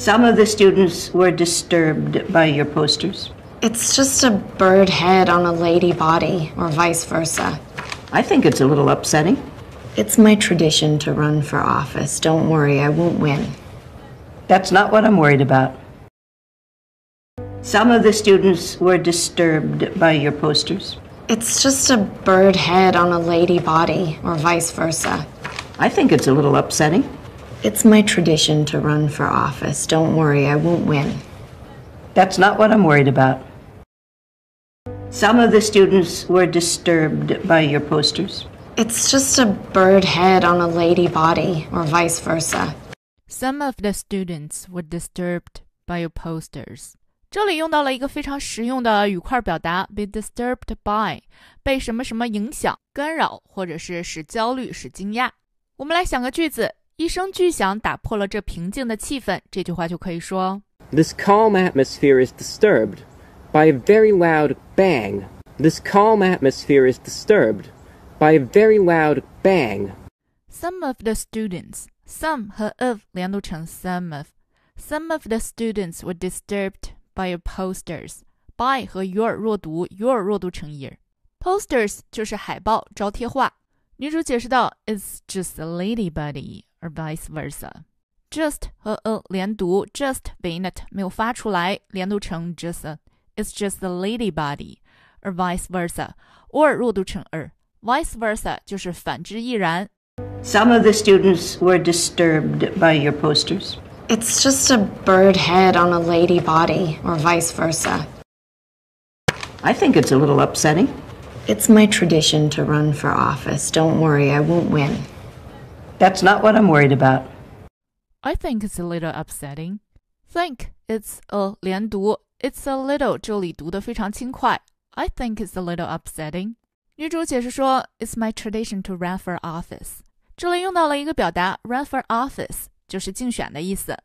Some of the students were disturbed by your posters. It's just a bird head on a lady body, or vice versa. I think it's a little upsetting. It's my tradition to run for office. Don't worry, I won't win. That's not what I'm worried about. Some of the students were disturbed by your posters. It's just a bird head on a lady body, or vice versa. I think it's a little upsetting. It's my tradition to run for office. Don't worry, I won't win. That's not what I'm worried about. Some of the students were disturbed by your posters. It's just a bird head on a lady body, or vice versa. Some of the students were disturbed by your posters. 这里用到了一个非常实用的语块表达，be disturbed by，被什么什么影响、干扰，或者是使焦虑、使惊讶。我们来想个句子， 一声巨响打破了这平静的气氛。这句话就可以说：This calm atmosphere is disturbed by a very loud bang. This calm atmosphere is disturbed by a very loud bang. Some of the students, some 和 of 连读成 some of. Some of the students were disturbed by your posters. By 和 your 弱读，your 弱读成 ear。Posters 就是海报、招贴画。女主解释道：“It's just a lady body, or vice versa.” Just 和 a 连读，just 尾音的 t 没有发出来，连读成 just a。It's just a lady body, or vice versa. or 弱读成 er。Vice versa 就是反之亦然。Some of the students were disturbed by your posters. It's just a bird head on a lady body, or vice versa. I think it's a little upsetting. It's my tradition to run for office. Don't worry, I won't win. That's not what I'm worried about. I think it's a little upsetting. Think it's a 连读，it's a little 这里读得非常轻快。I think it's a little upsetting. 女主解释说，It's my tradition to run for office。这里用到了一个表达，run for office。就是竞选的意思。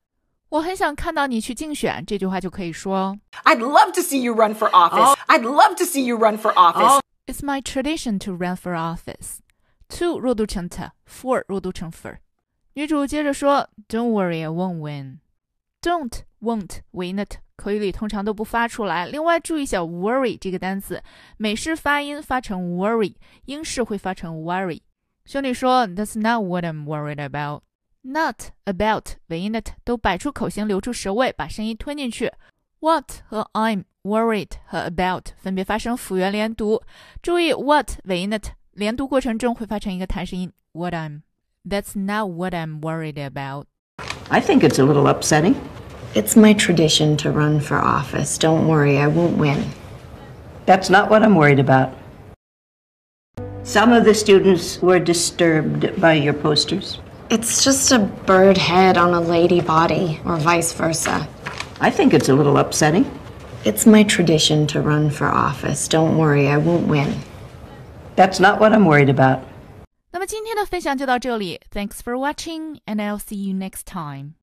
我很想看到你去竞选，这句话就可以说：I'd love to see you run for office. I'd love to see you run for office. It's my tradition to run for office. Two 弱读成 t，four 弱读成 for。女主接着说：Don't worry, I won't win. Don't, won't win it，口语里通常都不发出来。另外注意一下 worry 这个单词，美式发音发成 worry，英式会发成 worry。兄弟说：That's not what I'm worried about. Not about 尾音的 t 都摆出口型，留出舌位，把声音吞进去。What 和 I'm worried 和 about 分别发生辅元连读。注意 what 尾音的 t 连读过程中会发成一个弹舌音。What I'm That's not what I'm worried about. I think it's a little upsetting. It's my tradition to run for office. Don't worry, I won't win. That's not what I'm worried about. Some of the students were disturbed by your posters. It's just a bird head on a lady body, or vice versa. I think it's a little upsetting. It's my tradition to run for office. Don't worry, I won't win. That's not what I'm worried about. 那么今天的分享就到这里。Thanks for watching, and I'll see you next time.